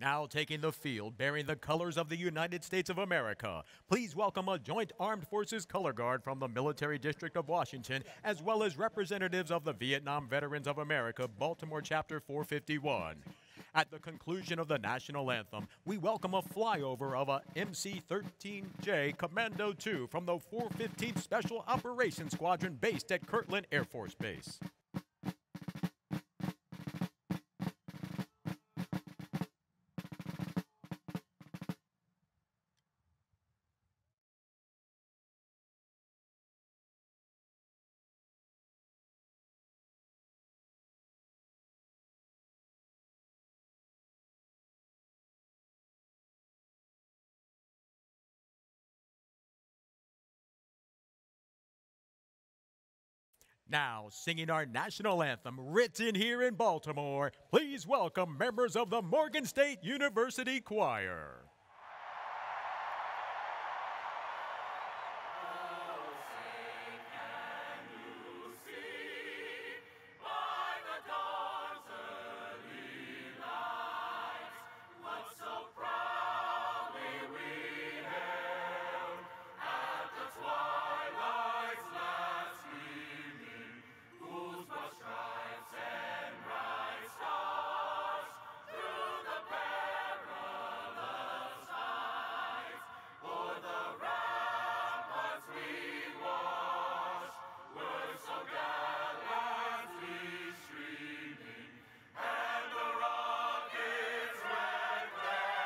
Now taking the field, bearing the colors of the United States of America, please welcome a Joint Armed Forces Color Guard from the Military District of Washington, as well as representatives of the Vietnam Veterans of America, Baltimore Chapter 451. At the conclusion of the national anthem, we welcome a flyover of a MC-13J Commando 2 from the 415th Special Operations Squadron based at Kirtland Air Force Base. Now, singing our national anthem, written here in Baltimore, please welcome members of the Morgan State University Choir.